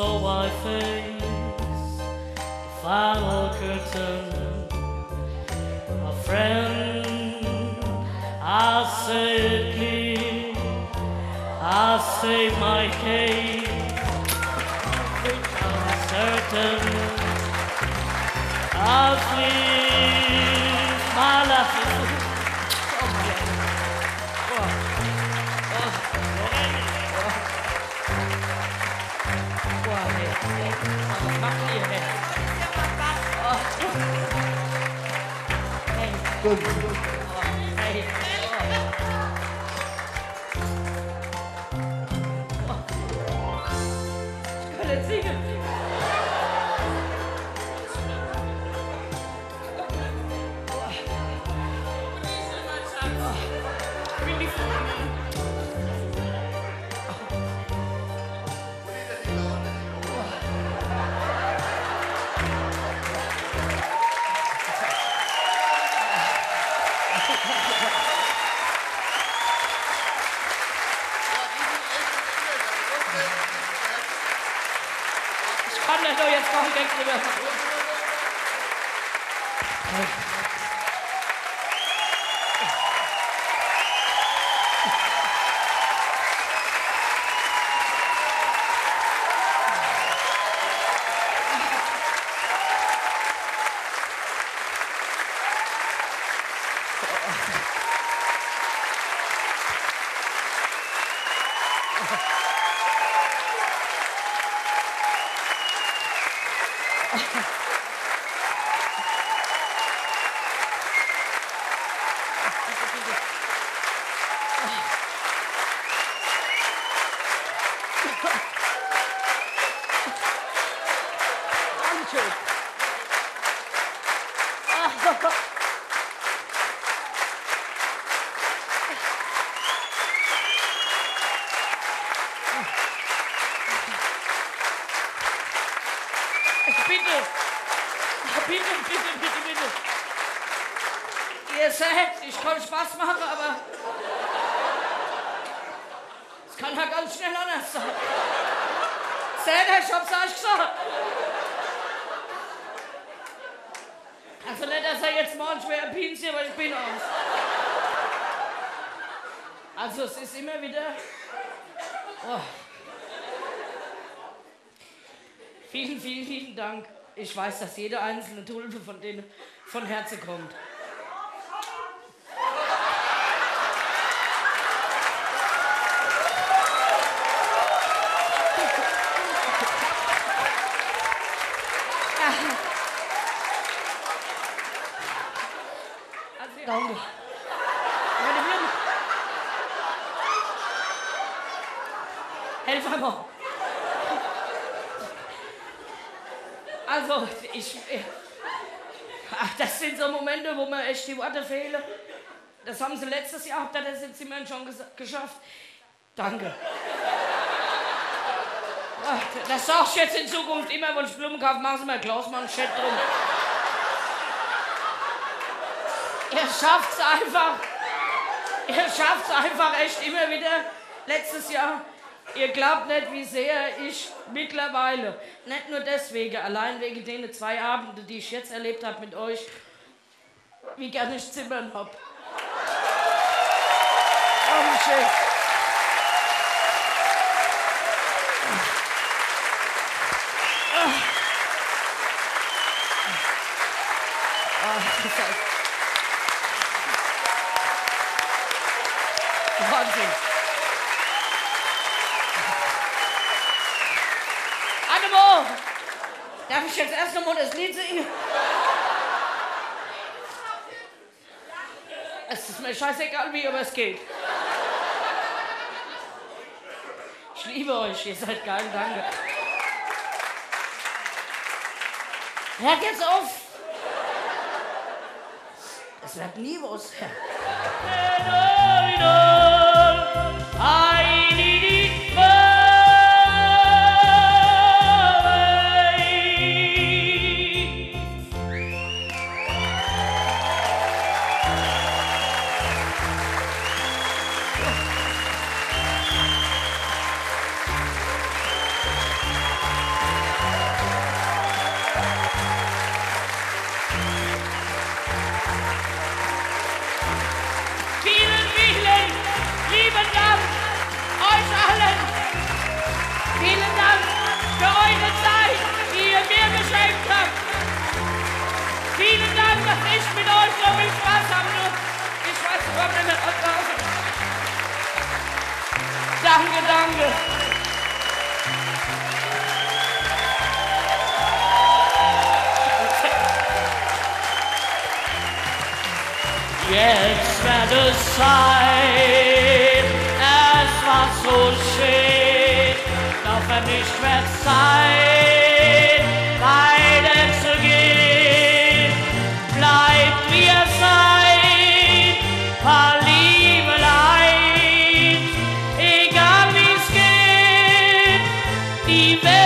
so I face the final curtain. A friend, I say it here, I say my case, I'm certain. I'll sleep Gut. Hey. Ich kann nicht nur jetzt Ha ha ha! Bitte. Bitte, bitte, bitte, bitte. Ihr seht, ich kann Spaß machen, aber es kann ja ganz schnell anders sein. Seht ihr, ich hab's euch gesagt. Also nicht, dass er jetzt morgen schwer pinst, aber ich bin aus. Also es ist immer wieder... Oh. Vielen, vielen, vielen Dank. Ich weiß, dass jede einzelne Tulpe von denen von Herzen kommt. Danke. Helf einmal. Also, ich. Ach, das sind so Momente, wo mir echt die Worte fehlen. Das haben sie letztes Jahr, habt ihr das jetzt immerhin schon ges geschafft. Danke. Ach, das sagst du jetzt in Zukunft immer, wenn ich Blumen kaufe, machen Sie mal Klausmann-Chat drum. Ihr schafft's einfach. Ihr schafft's einfach echt immer wieder. Letztes Jahr, ihr glaubt nicht, wie sehr ich mittlerweile, nicht nur deswegen, allein wegen den zwei Abenden, die ich jetzt erlebt habe mit euch, wie gerne ich zimmern hab. Oh, wie darf ich jetzt erst nochmal das Lied singen? Es ist mir scheißegal wie, aber es geht. Ich liebe euch, ihr seid geil, danke. Hört jetzt auf! Es wird nie was. für eure Zeit, die ihr mir geschenkt habt. Vielen Dank, dass ich mit euch so viel Spaß haben durfte. Ich weiß ich überhaupt nicht mehr, was Danke, danke. Jetzt werde es sein. Nicht mehr Zeit, weiterzugehen, bleibt wie ihr seid, paar egal wie's geht, die Welt